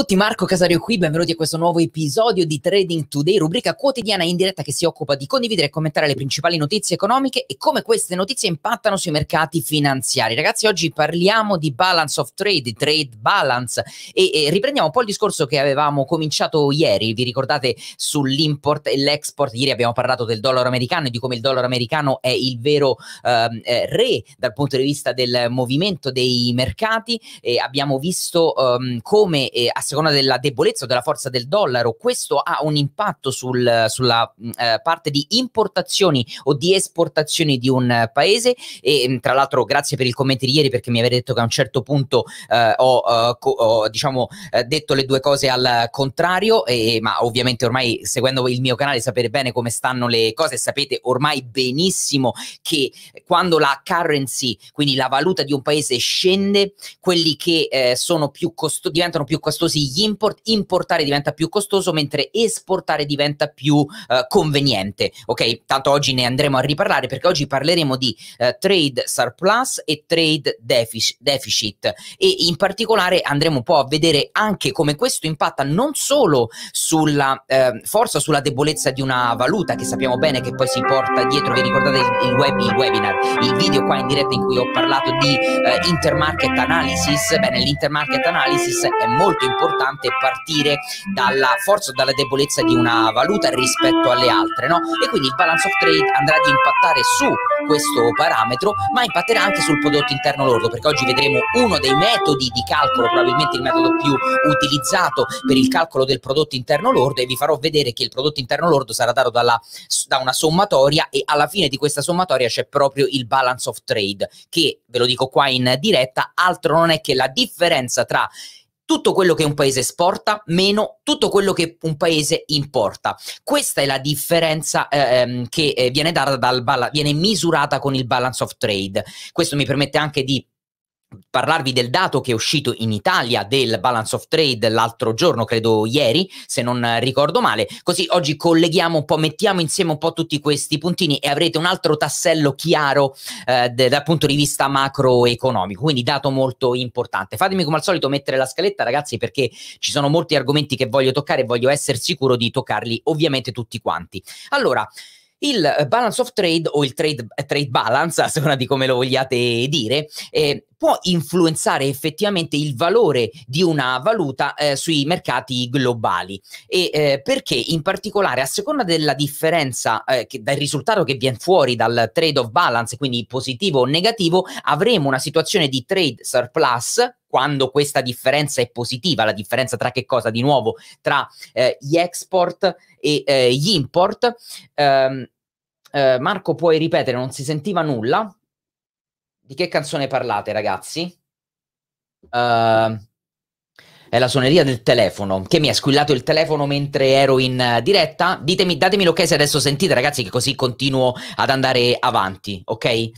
Tutti, Marco Casario qui, benvenuti a questo nuovo episodio di Trading Today, rubrica quotidiana in diretta che si occupa di condividere e commentare le principali notizie economiche e come queste notizie impattano sui mercati finanziari. Ragazzi, oggi parliamo di balance of trade, trade balance e, e riprendiamo un po' il discorso che avevamo cominciato ieri, vi ricordate sull'import e l'export, ieri abbiamo parlato del dollaro americano e di come il dollaro americano è il vero ehm, eh, re dal punto di vista del movimento dei mercati e abbiamo visto um, come eh, a seconda della debolezza o della forza del dollaro. Questo ha un impatto sul, sulla mm, eh, parte di importazioni o di esportazioni di un paese. E mm, tra l'altro grazie per il commento di ieri perché mi avete detto che a un certo punto eh, ho, uh, co- ho, diciamo eh, detto le due cose al contrario. E, ma ovviamente ormai seguendo il mio canale sapete bene come stanno le cose. Sapete ormai benissimo che quando la currency quindi la valuta di un paese scende quelli che eh, sono più costosi diventano più costosi gli import, importare diventa più costoso mentre esportare diventa più eh, conveniente. Ok, tanto oggi ne andremo a riparlare perché oggi parleremo di eh, trade surplus e trade defic- deficit. E in particolare andremo un po' a vedere anche come questo impatta non solo sulla eh, forza, sulla debolezza di una valuta che sappiamo bene che poi si porta dietro, vi ricordate il, il, web, il webinar, il video qua in diretta in cui ho parlato di eh, intermarket analysis, bene l'intermarket analysis è molto importante partire dalla forza o dalla debolezza di una valuta rispetto alle altre, no? E quindi il balance of trade andrà ad impattare su questo parametro, ma impatterà anche sul prodotto interno lordo, perché oggi vedremo uno dei metodi di calcolo, probabilmente il metodo più utilizzato per il calcolo del prodotto interno lordo e vi farò vedere che il prodotto interno lordo sarà dato dalla, da una sommatoria e alla fine di questa sommatoria c'è proprio il balance of trade, che ve lo dico qua in diretta, altro non è che la differenza tra tutto quello che un paese esporta meno tutto quello che un paese importa. Questa è la differenza ehm, che eh, viene data dal viene misurata con il balance of trade. Questo mi permette anche di parlarvi del dato che è uscito in Italia del balance of trade l'altro giorno, credo ieri, se non ricordo male. Così oggi colleghiamo un po', mettiamo insieme un po' tutti questi puntini e avrete un altro tassello chiaro eh, de- dal punto di vista macroeconomico, quindi dato molto importante. Fatemi come al solito mettere la scaletta, ragazzi, perché ci sono molti argomenti che voglio toccare e voglio essere sicuro di toccarli ovviamente tutti quanti. Allora, il eh, balance of trade o il trade, eh, trade balance, a seconda di come lo vogliate dire, eh, può influenzare effettivamente il valore di una valuta eh, sui mercati globali. E eh, perché in particolare a seconda della differenza eh, che, dal risultato che viene fuori dal trade of balance, quindi positivo o negativo, avremo una situazione di trade surplus quando questa differenza è positiva, la differenza tra che cosa? Di nuovo, tra eh, gli export e eh, gli import. Eh, eh, Marco, puoi ripetere, non si sentiva nulla? Di che canzone parlate, ragazzi? Uh, è la suoneria del telefono. Che mi ha squillato il telefono mentre ero in uh, diretta? Ditemi, datemi l'ok se adesso sentite, ragazzi, che così continuo ad andare avanti, ok?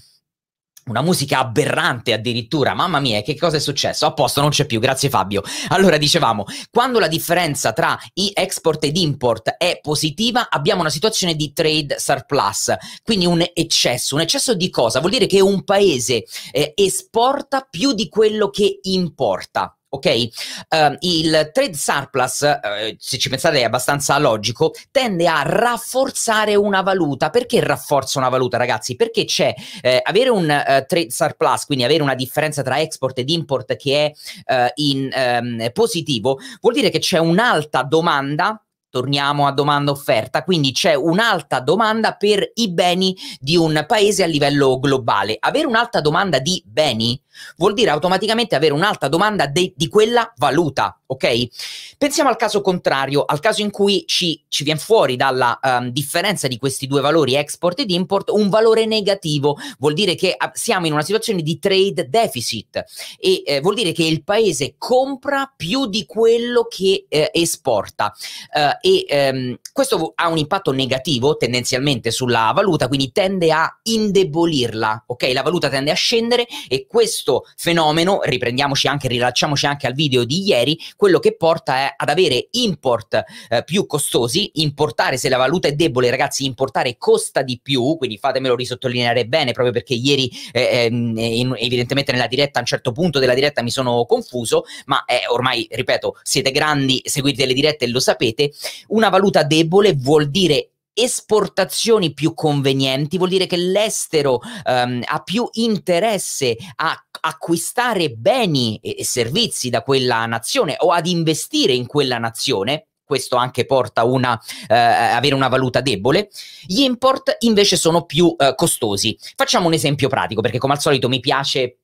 Una musica aberrante addirittura, mamma mia, che cosa è successo? A posto, non c'è più, grazie Fabio. Allora, dicevamo, quando la differenza tra i export ed import è positiva, abbiamo una situazione di trade surplus, quindi un eccesso. Un eccesso di cosa? Vuol dire che un paese eh, esporta più di quello che importa ok? Uh, il trade surplus, uh, se ci pensate è abbastanza logico, tende a rafforzare una valuta. Perché rafforza una valuta, ragazzi? Perché c'è eh, avere un uh, trade surplus, quindi avere una differenza tra export ed import che è in um, positivo, vuol dire che c'è un'alta domanda torniamo a domanda offerta, quindi c'è un'alta domanda per i beni di un paese a livello globale. Avere un'alta domanda di beni vuol dire automaticamente avere un'alta domanda de- di quella valuta, ok? Pensiamo al caso contrario, al caso in cui ci, ci viene fuori dalla um, differenza di questi due valori, export ed import, un valore negativo, vuol dire che uh, siamo in una situazione di trade deficit e eh, vuol dire che il paese compra più di quello che eh, esporta. Uh, e ehm, questo ha un impatto negativo tendenzialmente sulla valuta, quindi tende a indebolirla, ok? La valuta tende a scendere e questo fenomeno, riprendiamoci anche, rilacciamoci anche al video di ieri, quello che porta è ad avere import eh, più costosi, importare se la valuta è debole, ragazzi, importare costa di più, quindi fatemelo risottolineare bene proprio perché ieri eh, eh, evidentemente nella diretta a un certo punto della diretta mi sono confuso, ma eh, ormai ripeto, siete grandi, seguite le dirette e lo sapete, una valuta debole vuol dire esportazioni più convenienti, vuol dire che l'estero um, ha più interesse a acquistare beni e, servizi da quella nazione o ad investire in quella nazione questo anche porta a eh, avere una valuta debole. Gli import invece sono più eh, costosi. Facciamo un esempio pratico perché come al solito mi piace eh,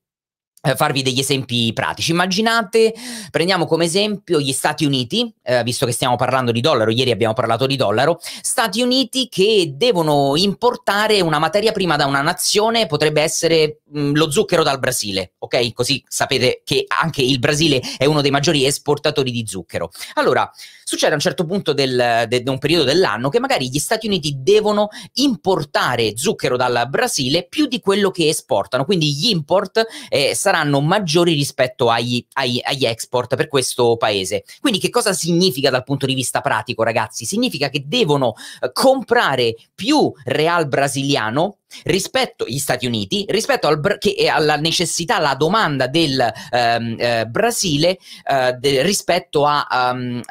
farvi degli esempi pratici. Immaginate, prendiamo come esempio gli Stati Uniti, eh, visto che stiamo parlando di dollaro, ieri abbiamo parlato di dollaro, Stati Uniti che devono importare una materia prima da una nazione, potrebbe essere mh, mm, lo zucchero dal Brasile, ok? Così sapete che anche il Brasile è uno dei maggiori esportatori di zucchero. Allora, succede a un certo punto del, de, de un periodo dell'anno che magari gli Stati Uniti devono importare zucchero dal Brasile più di quello che esportano, quindi gli import eh, saranno maggiori rispetto agli, agli, agli export per questo paese. Quindi che cosa significa dal punto di vista pratico, ragazzi? Significa che devono eh, comprare più real brasiliano rispetto agli Stati Uniti, rispetto al, alla necessità, alla domanda del ehm, eh, Brasile eh, de, rispetto al um,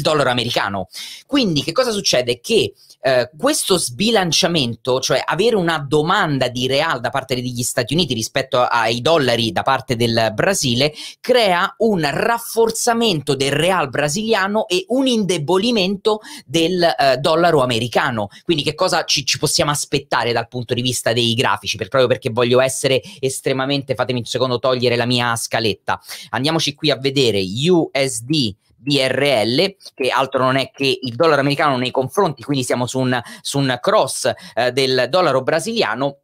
dollaro americano. Quindi che cosa succede? Che eh, questo sbilanciamento, cioè avere una domanda di real da parte degli Stati Uniti rispetto ai dollari da parte del Brasile, crea un rafforzamento del real brasiliano e un indebolimento del eh, dollaro americano. Quindi che cosa ci, ci, possiamo aspettare dal punto di vista dei grafici? Per, proprio perché voglio essere estremamente, fatemi un secondo togliere la mia scaletta. Andiamoci qui a vedere USD BRL, che altro non è che il dollaro americano nei confronti, quindi siamo su un, su un cross eh, del dollaro brasiliano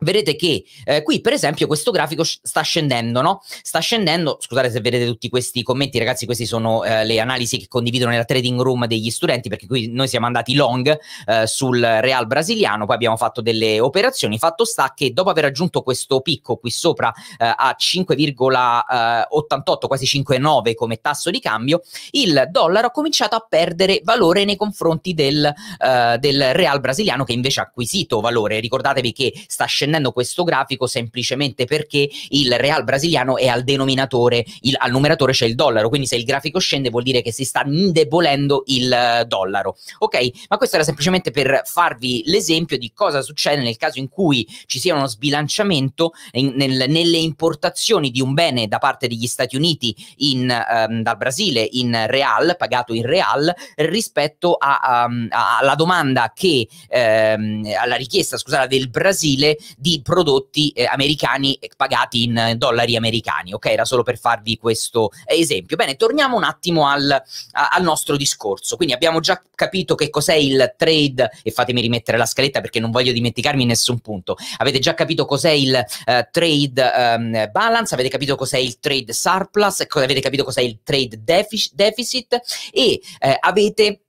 vedete che eh, qui per esempio questo grafico sta scendendo, no? Sta scendendo, scusate se vedete tutti questi commenti, ragazzi, questi sono eh, le analisi che condividono nella trading room degli studenti, perché qui noi siamo andati long eh, sul real brasiliano, poi abbiamo fatto delle operazioni, fatto sta che dopo aver raggiunto questo picco qui sopra eh, a 5,88, quasi 5,9 come tasso di cambio, il dollaro ha cominciato a perdere valore nei confronti del, eh, del real brasiliano che invece ha acquisito valore, ricordatevi che sta scendendo scendendo questo grafico semplicemente perché il real brasiliano è al denominatore, il, al numeratore c'è il dollaro, quindi se il grafico scende vuol dire che si sta indebolendo il eh, dollaro. Ok, ma questo era semplicemente per farvi l'esempio di cosa succede nel caso in cui ci sia uno sbilanciamento in, nel, nelle importazioni di un bene da parte degli Stati Uniti in, um, dal Brasile in real, pagato in real, rispetto a, um, alla domanda che, um, alla richiesta, scusate, del Brasile di prodotti eh, americani pagati in dollari americani. Ok, era solo per farvi questo esempio. Bene, torniamo un attimo al, a, al nostro discorso. Quindi abbiamo già capito che cos'è il trade, e fatemi rimettere la scaletta perché non voglio dimenticarmi nessun punto. Avete già capito cos'è il uh, trade um, balance, avete capito cos'è il trade surplus, avete capito cos'è il trade deficit, deficit e eh, avete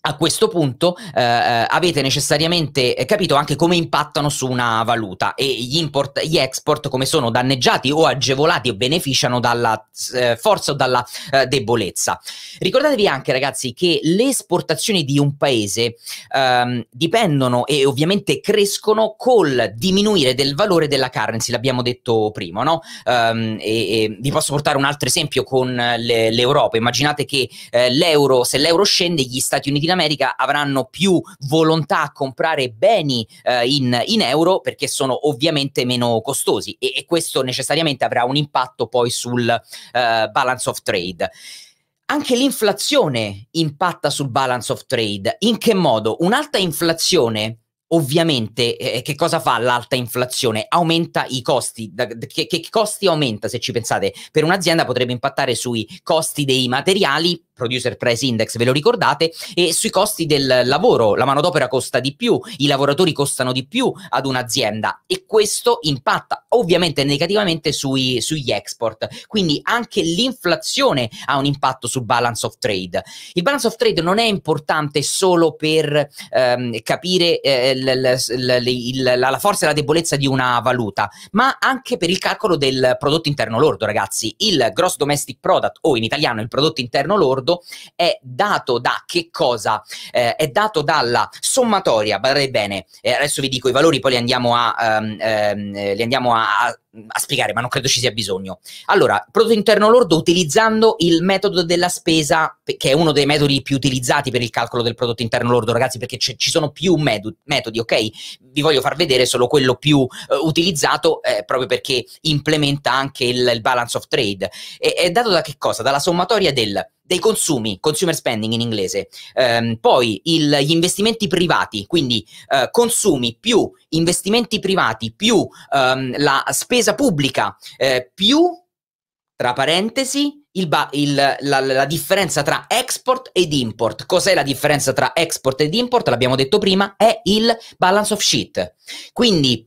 a questo punto eh, eh, avete necessariamente capito anche come impattano su una valuta e gli import, gli export come sono danneggiati o agevolati o beneficiano dalla eh, forza o dalla eh, debolezza. Ricordatevi anche ragazzi che le esportazioni di un paese ehm, dipendono e ovviamente crescono col diminuire del valore della currency, l'abbiamo detto prima, no? Um, e, e vi posso portare un altro esempio con le, l'Europa. Immaginate che eh, l'euro, se l'euro scende, gli Stati Uniti America avranno più volontà a comprare beni eh, in, in, euro perché sono ovviamente meno costosi e, e, questo necessariamente avrà un impatto poi sul eh, balance of trade. Anche l'inflazione impatta sul balance of trade. In che modo? Un'alta inflazione ovviamente eh, che cosa fa l'alta inflazione? Aumenta i costi. Da, che, che, costi aumenta se ci pensate? Per un'azienda potrebbe impattare sui costi dei materiali, producer price index, ve lo ricordate, e sui costi del lavoro. La manodopera costa di più, i lavoratori costano di più ad un'azienda e questo impatta ovviamente negativamente sui, sugli export. Quindi anche l'inflazione ha un impatto sul balance of trade. Il balance of trade non è importante solo per ehm, capire eh, la forza e la debolezza di una valuta, ma anche per il calcolo del prodotto interno lordo, ragazzi. Il gross domestic product o in italiano il prodotto interno lordo è dato da che cosa? Eh, è dato dalla sommatoria, badate bene, eh, adesso vi dico i valori, poi li andiamo a, um, um, li andiamo a, a a spiegare, ma non credo ci sia bisogno. Allora, prodotto interno lordo utilizzando il metodo della spesa, che è uno dei metodi più utilizzati per il calcolo del prodotto interno lordo, ragazzi, perché c- ci sono più metodi, metodi, ok? Vi voglio far vedere solo quello più uh, utilizzato, eh, proprio perché implementa anche il, il balance of trade. E, è dato da che cosa? Dalla sommatoria del dei consumi, consumer spending in inglese, ehm, poi il, gli investimenti privati, quindi eh, consumi più investimenti privati più ehm, la spesa pubblica eh, più, tra parentesi, ba- il, la, la, differenza tra export ed import. Cos'è la differenza tra export ed import? L'abbiamo detto prima, è il balance of sheet. Quindi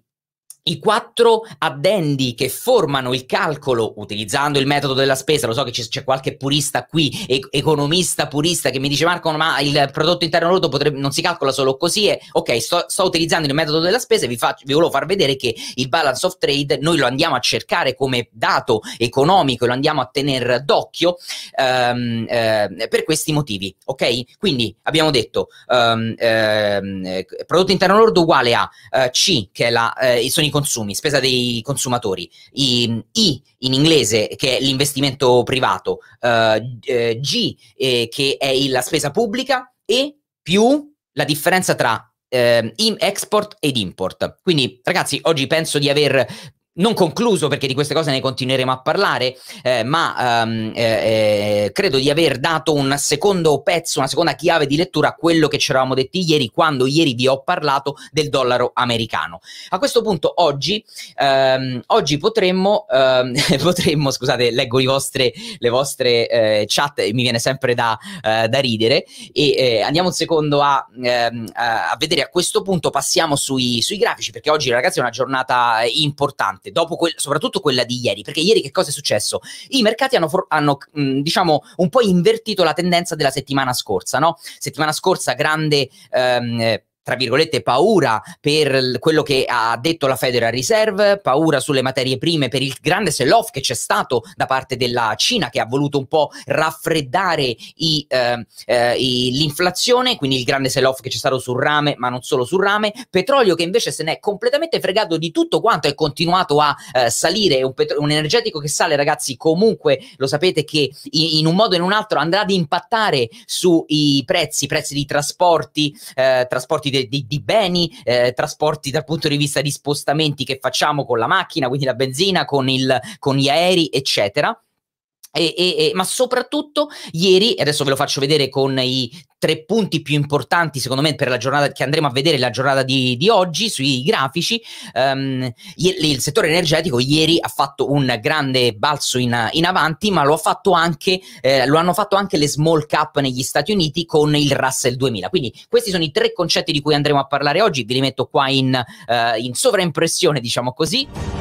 i quattro addendi che formano il calcolo utilizzando il metodo della spesa, lo so che c'è, qualche purista qui, e- economista purista che mi dice Marco ma il prodotto interno lordo potrebbe, non si calcola solo così e ok sto, sto utilizzando il metodo della spesa e vi, faccio, vi volevo far vedere che il balance of trade noi lo andiamo a cercare come dato economico e lo andiamo a tenere d'occhio um, uh, per questi motivi ok? Quindi abbiamo detto um, uh, prodotto interno lordo uguale a uh, C che è la, sono i consumi, spesa dei consumatori, I, I in inglese che è l'investimento privato, uh, G eh, che è la spesa pubblica e più la differenza tra eh, export ed import. Quindi ragazzi, oggi penso di aver non concluso perché di queste cose ne continueremo a parlare, eh, ma um, eh, credo di aver dato un secondo pezzo, una seconda chiave di lettura a quello che ci eravamo detti ieri quando ieri vi ho parlato del dollaro americano. A questo punto oggi, um, oggi potremmo, um, potremmo, scusate, leggo le vostre, le vostre eh, chat mi viene sempre da, uh, da ridere e eh, andiamo un secondo a, a, vedere a questo punto, passiamo sui, sui grafici perché oggi ragazzi è una giornata importante dopo quel, soprattutto quella di ieri, perché ieri che cosa è successo? I mercati hanno, for- hanno mh, diciamo, un po' invertito la tendenza della settimana scorsa, no? Settimana scorsa grande... Ehm, tra virgolette, paura per quello che ha detto la Federal Reserve, paura sulle materie prime per il grande sell-off che c'è stato da parte della Cina che ha voluto un po' raffreddare i, eh, eh, i, l'inflazione, quindi il grande sell-off che c'è stato sul rame, ma non solo sul rame, petrolio che invece se n'è completamente fregato di tutto quanto è continuato a eh, salire, un, petro- un, energetico che sale ragazzi comunque lo sapete che in, in un modo o in un altro andrà ad impattare sui prezzi, prezzi di trasporti, eh, trasporti di, di, di beni, eh, trasporti dal punto di vista di spostamenti che facciamo con la macchina, quindi la benzina, con, il, con gli aerei, eccetera. E, e, e, ma soprattutto ieri, adesso ve lo faccio vedere con i tre punti più importanti secondo me per la giornata che andremo a vedere la giornata di, di oggi sui grafici, um, il, il, settore energetico ieri ha fatto un grande balzo in, in avanti, ma lo, fatto anche, eh, lo hanno fatto anche le small cap negli Stati Uniti con il Russell 2000. Quindi questi sono i tre concetti di cui andremo a parlare oggi, vi li metto qua in, uh, in sovraimpressione, diciamo così.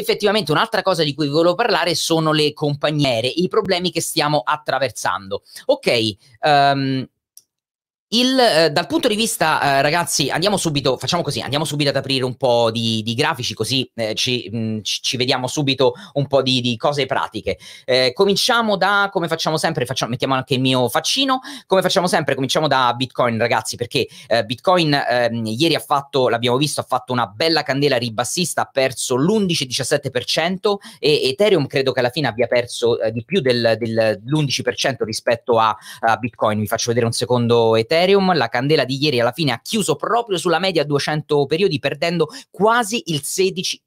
Effettivamente un'altra cosa di cui vi volevo parlare sono le compagniere, i problemi che stiamo attraversando. Ok, um, il, eh, dal punto di vista, eh, ragazzi, andiamo subito, facciamo così, andiamo subito ad aprire un po' di, di grafici così eh, ci, mh, mm, ci, vediamo subito un po' di, di cose pratiche. Eh, cominciamo da, come facciamo sempre, facciamo, mettiamo anche il mio faccino, come facciamo sempre, cominciamo da Bitcoin, ragazzi, perché eh, Bitcoin ehm, ieri ha fatto, l'abbiamo visto, ha fatto una bella candela ribassista, ha perso l'11-17% e Ethereum credo che alla fine abbia perso eh, di più del, del, dell'11% rispetto a, a Bitcoin. Vi faccio vedere un secondo Ethereum Ethereum, la candela di ieri alla fine ha chiuso proprio sulla media 200 periodi perdendo quasi il 16%.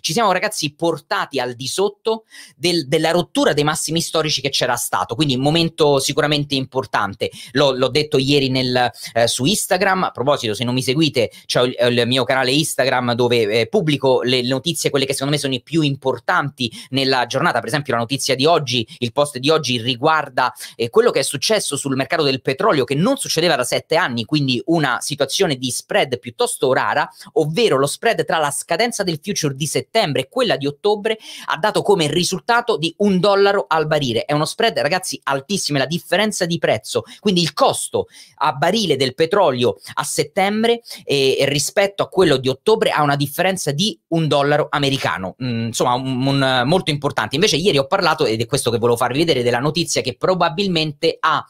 Ci siamo ragazzi portati al di sotto del, della rottura dei massimi storici che c'era stato, quindi un momento sicuramente importante. L'ho, l'ho detto ieri nel, eh, su Instagram, a proposito se non mi seguite c'è il, il mio canale Instagram dove eh, pubblico le notizie, quelle che secondo me sono i più importanti nella giornata, per esempio la notizia di oggi, il post di oggi riguarda eh, quello che è successo sul mercato del petrolio che non succedeva da sette anni, quindi una situazione di spread piuttosto rara, ovvero lo spread tra la scadenza del future di settembre e quella di ottobre ha dato come risultato di un dollaro al barile. È uno spread, ragazzi, altissimo, è la differenza di prezzo, quindi il costo a barile del petrolio a settembre eh, rispetto a quello di ottobre ha una differenza di un dollaro americano, mm, insomma un, un, molto importante. Invece ieri ho parlato, ed è questo che volevo farvi vedere, della notizia che probabilmente ha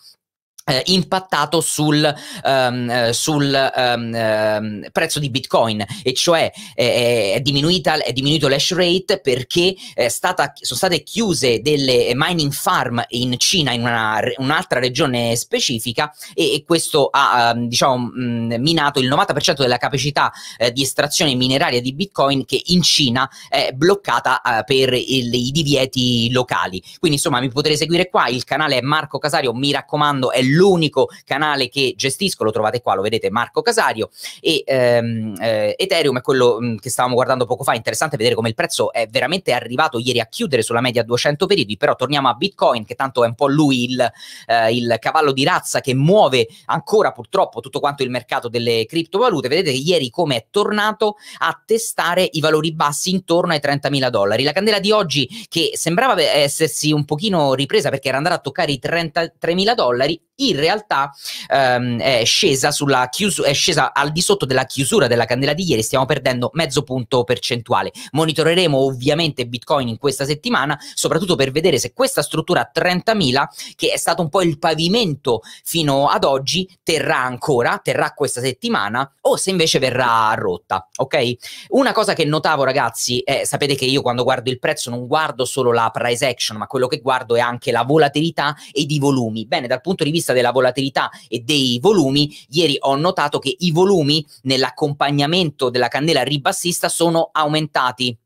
eh, impattato sul, um, sul um, prezzo di Bitcoin. E cioè eh, è, diminuita, è diminuito l'hash rate perché è stata, sono state chiuse delle mining farm in Cina in una, un'altra regione specifica e, e questo ha um, diciamo minato il 90% della capacità eh, di estrazione mineraria di Bitcoin che in Cina è bloccata uh, per il, i divieti locali. Quindi insomma mi potete seguire qua il canale è Marco Casario mi raccomando è l'unico canale che gestisco, lo trovate qua, lo vedete, Marco Casario, e ehm, eh, Ethereum è quello mh, mm, che stavamo guardando poco fa, interessante vedere come il prezzo è veramente arrivato ieri a chiudere sulla media 200 periodi, però torniamo a Bitcoin, che tanto è un po' lui il, eh, il cavallo di razza che muove ancora purtroppo tutto quanto il mercato delle criptovalute, vedete ieri come è tornato a testare i valori bassi intorno ai 30.000 dollari, la candela di oggi che sembrava essersi un pochino ripresa perché era andata a toccare i 33.000 dollari, in realtà ehm, è scesa sulla chiusura, è scesa al di sotto della chiusura della candela di ieri, stiamo perdendo mezzo punto percentuale. Monitoreremo ovviamente Bitcoin in questa settimana, soprattutto per vedere se questa struttura a 30.000, che è stato un po' il pavimento fino ad oggi, terrà ancora, terrà questa settimana, o se invece verrà rotta, ok? Una cosa che notavo ragazzi, è, sapete che io quando guardo il prezzo non guardo solo la price action, ma quello che guardo è anche la volatilità ed i volumi. Bene, dal punto di vista vista della volatilità e dei volumi, ieri ho notato che i volumi nell'accompagnamento della candela ribassista sono aumentati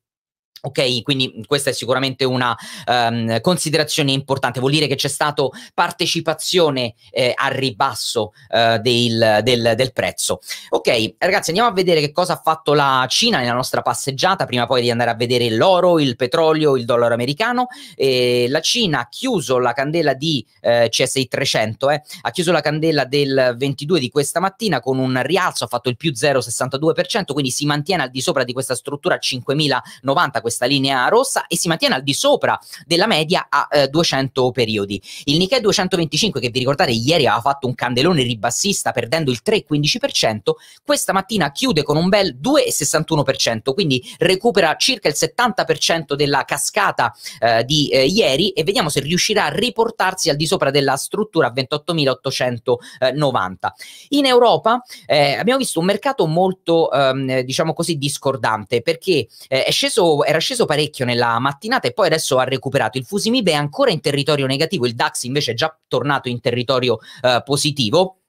Ok, quindi questa è sicuramente una um, considerazione importante, vuol dire che c'è stata partecipazione eh, al ribasso uh, del, del, del, prezzo. Ok, ragazzi, andiamo a vedere che cosa ha fatto la Cina nella nostra passeggiata, prima poi di andare a vedere l'oro, il petrolio, il dollaro americano. E la Cina ha chiuso la candela di eh, CSI 300, eh, ha chiuso la candela del 22 di questa mattina con un rialzo, ha fatto il più 0,62%, quindi si mantiene al di sopra di questa struttura a 5.090 questa linea rossa e si mantiene al di sopra della media a eh, 200 periodi. Il Nikkei 225 che vi ricordate ieri aveva fatto un candelone ribassista perdendo il 3,15%, questa mattina chiude con un bel 2,61%, quindi recupera circa il 70% della cascata eh, di eh, ieri e vediamo se riuscirà a riportarsi al di sopra della struttura a 28.890. In Europa eh, abbiamo visto un mercato molto ehm, diciamo così discordante perché eh, è sceso, era sceso parecchio nella mattinata e poi adesso ha recuperato. Il Fusimib è ancora in territorio negativo, il DAX invece è già tornato in territorio eh, positivo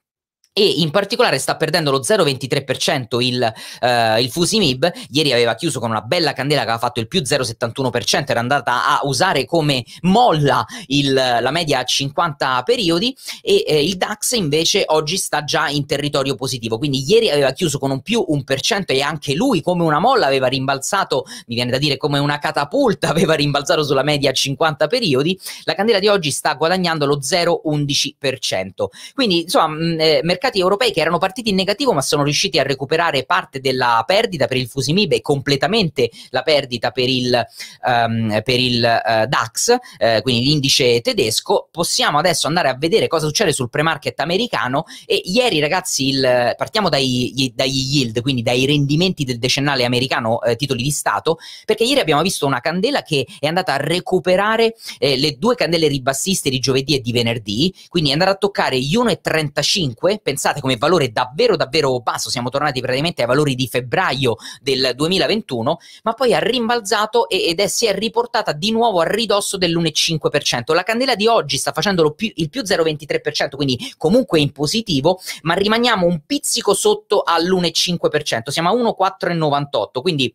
e in particolare sta perdendo lo 0,23% il, uh, il Fusimib, ieri aveva chiuso con una bella candela che aveva fatto il più 0,71%, era andata a usare come molla il, la media a 50 periodi. E eh, il DAX invece oggi sta già in territorio positivo, quindi ieri aveva chiuso con un più 1% e anche lui come una molla aveva rimbalzato, mi viene da dire come una catapulta, aveva rimbalzato sulla media a 50 periodi, la candela di oggi sta guadagnando lo 0,11%, quindi insomma mh, eh, mercato mercati europei che erano partiti in negativo ma sono riusciti a recuperare parte della perdita per il Fusimib e completamente la perdita per il, um, per il uh, DAX, uh, quindi l'indice tedesco, possiamo adesso andare a vedere cosa succede sul pre-market americano. E ieri ragazzi il, partiamo dai, dai, yield, quindi dai rendimenti del decennale americano eh, titoli di Stato, perché ieri abbiamo visto una candela che è andata a recuperare eh, le due candele ribassiste di giovedì e di venerdì, quindi è andata a toccare gli 1,35, pensate come valore davvero davvero basso, siamo tornati praticamente ai valori di febbraio del 2021, ma poi ha rimbalzato ed è, si è riportata di nuovo a ridosso dell'1,5%. La candela di oggi sta facendo più, il più 0,23%, quindi comunque in positivo, ma rimaniamo un pizzico sotto all'1,5%, siamo a 1,498, quindi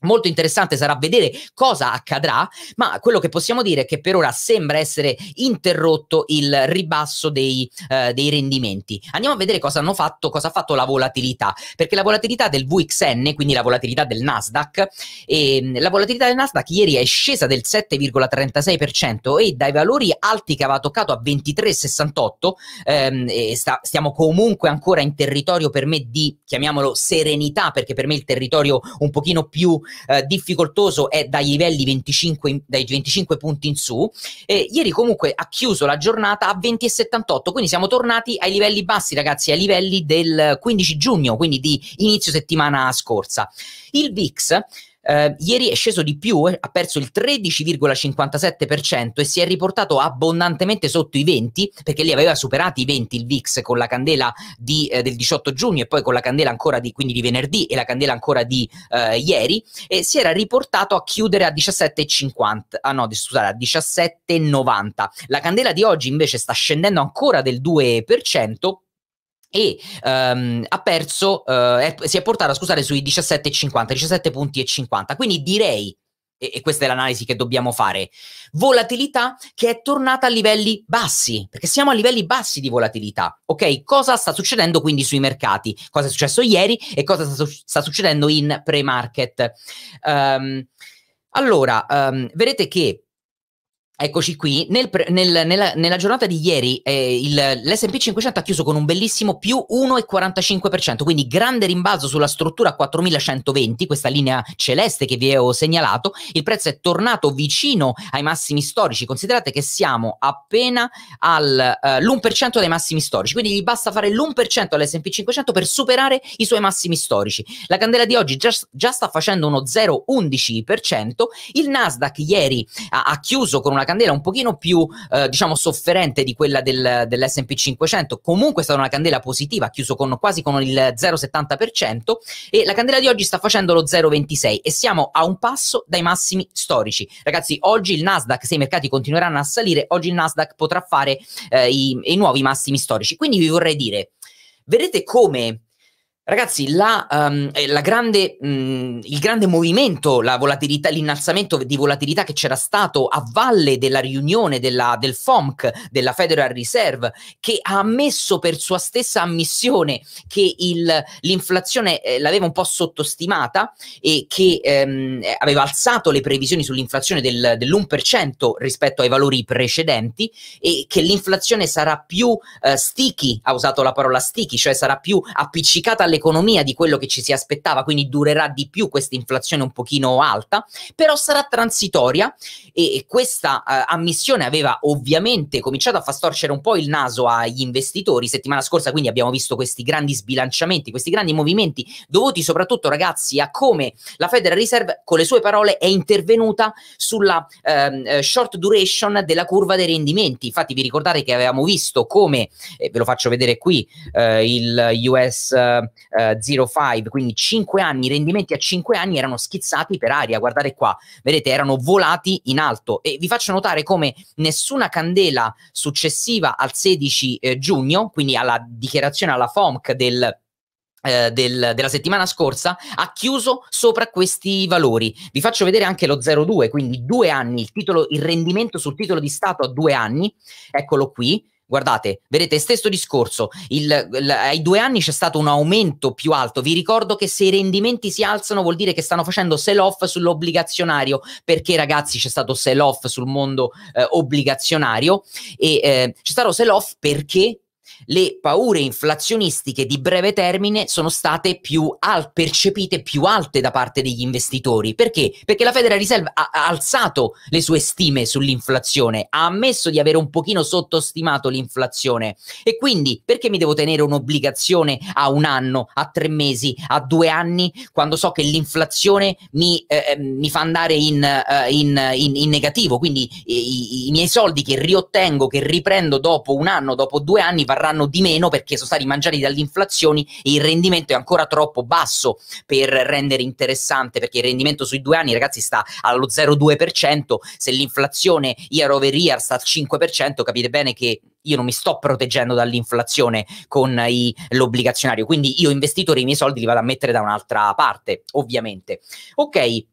Molto interessante sarà vedere cosa accadrà, ma quello che possiamo dire è che per ora sembra essere interrotto il ribasso dei, uh, dei rendimenti. Andiamo a vedere cosa hanno fatto, cosa ha fatto la volatilità, perché la volatilità del VXN, quindi la volatilità del Nasdaq, e, la volatilità del Nasdaq ieri è scesa del 7,36% e dai valori alti che aveva toccato a 23,68 ehm, sta, stiamo comunque ancora in territorio per me di, chiamiamolo serenità, perché per me il territorio un pochino più eh, difficoltoso è dai livelli 25, dai 25 punti in su. Eh, ieri comunque ha chiuso la giornata a 20,78, quindi siamo tornati ai livelli bassi, ragazzi, ai livelli del 15 giugno, quindi di inizio settimana scorsa. Il VIX Uh, ieri è sceso di più, eh, ha perso il 13,57% e si è riportato abbondantemente sotto i 20, perché lì aveva superato i 20 il VIX con la candela di, eh, del 18 giugno e poi con la candela ancora di, quindi di venerdì e la candela ancora di eh, ieri, e si era riportato a chiudere a 17,50, ah no, scusate, a 17,90. La candela di oggi invece sta scendendo ancora del 2%, e um, ha perso, uh, è, si è portato a scusare sui 17,50, 17 punti e 50. Quindi direi, e, e, questa è l'analisi che dobbiamo fare, volatilità che è tornata a livelli bassi, perché siamo a livelli bassi di volatilità. Ok? Cosa sta succedendo quindi sui mercati? Cosa è successo ieri e cosa sta, sta succedendo in pre-market? Um, allora, um, vedete che Eccoci qui, nel, nel, nella, nella, giornata di ieri eh, il, l'S&P 500 ha chiuso con un bellissimo più 1,45%, quindi grande rimbalzo sulla struttura 4120, questa linea celeste che vi avevo segnalato, il prezzo è tornato vicino ai massimi storici, considerate che siamo appena all'1% uh, dei massimi storici, quindi gli basta fare l'1% all'S&P 500 per superare i suoi massimi storici. La candela di oggi già, già sta facendo uno 0,11%, il Nasdaq ieri ha, ha chiuso con una candela un pochino più, eh, diciamo, sofferente di quella del, dell'S&P 500, comunque è stata una candela positiva, ha chiuso con, quasi con il 0,70% e la candela di oggi sta facendo lo 0,26 e siamo a un passo dai massimi storici. Ragazzi, oggi il Nasdaq, se i mercati continueranno a salire, oggi il Nasdaq potrà fare eh, i, i nuovi massimi storici. Quindi vi vorrei dire, vedete come Ragazzi, la, um, la grande, mh, il grande movimento, l'innalzamento di volatilità che c'era stato a valle della riunione della, del FOMC, della Federal Reserve, che ha ammesso per sua stessa ammissione che il, l'inflazione eh, l'aveva un po' sottostimata e che ehm, aveva alzato le previsioni sull'inflazione del, dell'1% rispetto ai valori precedenti e che l'inflazione sarà più eh, sticky, ha usato la parola sticky, cioè sarà più appiccicata alle all'economia di quello che ci si aspettava, quindi durerà di più questa inflazione un pochino alta, però sarà transitoria e, questa uh, ammissione aveva ovviamente cominciato a far storcere un po' il naso agli investitori. Settimana scorsa quindi abbiamo visto questi grandi sbilanciamenti, questi grandi movimenti dovuti soprattutto ragazzi a come la Federal Reserve con le sue parole è intervenuta sulla uh, short duration della curva dei rendimenti. Infatti vi ricordate che avevamo visto come, eh, ve lo faccio vedere qui, uh, il US eh, 05, quindi 5 anni, i rendimenti a 5 anni erano schizzati per aria, guardate qua, vedete, erano volati in alto. E vi faccio notare come nessuna candela successiva al 16 eh, giugno, quindi alla dichiarazione alla FOMC del eh, del, della settimana scorsa ha chiuso sopra questi valori. Vi faccio vedere anche lo 02, quindi due anni, il, titolo, il rendimento sul titolo di Stato a due anni, eccolo qui, Guardate, vedete, stesso discorso, il, il, ai due anni c'è stato un aumento più alto, vi ricordo che se i rendimenti si alzano vuol dire che stanno facendo sell off sull'obbligazionario, perché ragazzi c'è stato sell off sul mondo eh, obbligazionario e eh, c'è stato sell off perché le paure inflazionistiche di breve termine sono state più al- percepite più alte da parte degli investitori. Perché? Perché la Federal Reserve ha, alzato le sue stime sull'inflazione, ha ammesso di avere un pochino sottostimato l'inflazione e quindi perché mi devo tenere un'obbligazione a un anno, a tre mesi, a due anni quando so che l'inflazione mi, eh, eh mi fa andare in, uh, in, in, in negativo, quindi i, i, i miei soldi che riottengo, che riprendo dopo un anno, dopo due anni, vanno rimarranno di meno perché sono stati mangiati dalle inflazioni e il rendimento è ancora troppo basso per rendere interessante perché il rendimento sui due anni ragazzi sta allo 0,2% se l'inflazione year over year sta al 5% capite bene che io non mi sto proteggendo dall'inflazione con i, l'obbligazionario, quindi io investitore i miei soldi li vado a mettere da un'altra parte, ovviamente. Ok,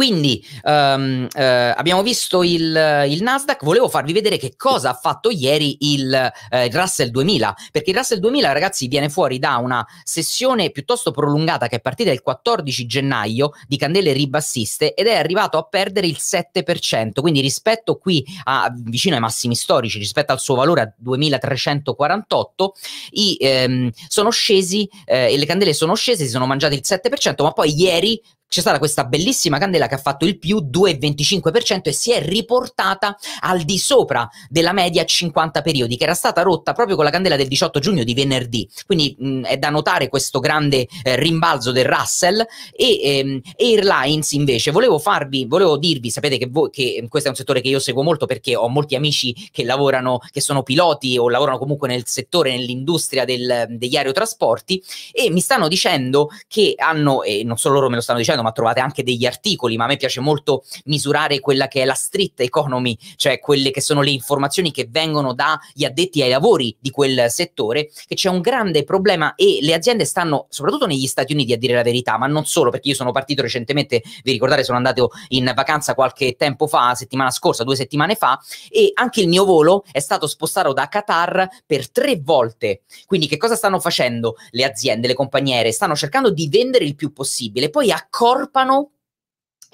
quindi um, uh, abbiamo visto il, il, Nasdaq, volevo farvi vedere che cosa ha fatto ieri il, uh, il, Russell 2000, perché il Russell 2000 ragazzi viene fuori da una sessione piuttosto prolungata che è partita il 14 gennaio di candele ribassiste ed è arrivato a perdere il 7%, quindi rispetto qui a, vicino ai massimi storici, rispetto al suo valore a 2348, i, um, sono scesi eh, e le candele sono scese, si sono mangiate il 7%, ma poi ieri c'è stata questa bellissima candela che ha fatto il più 2,25% e si è riportata al di sopra della media 50 periodi, che era stata rotta proprio con la candela del 18 giugno di venerdì. Quindi mh, è da notare questo grande eh, rimbalzo del Russell e ehm, Airlines invece volevo farvi, volevo dirvi, sapete che voi che questo è un settore che io seguo molto perché ho molti amici che lavorano, che sono piloti o lavorano comunque nel settore, nell'industria del, degli aerotrasporti e mi stanno dicendo che hanno, e non solo loro me lo stanno dicendo, ma trovate anche degli articoli, ma a me piace molto misurare quella che è la street economy, cioè quelle che sono le informazioni che vengono dagli addetti ai lavori di quel settore, che c'è un grande problema e le aziende stanno, soprattutto negli Stati Uniti, a dire la verità, ma non solo, perché io sono partito recentemente, vi ricordate, sono andato in vacanza qualche tempo fa, settimana scorsa, due settimane fa, e anche il mio volo è stato spostato da Qatar per tre volte. Quindi che cosa stanno facendo le aziende, le compagnie aeree? Stanno cercando di vendere il più possibile, poi accorgono Córpano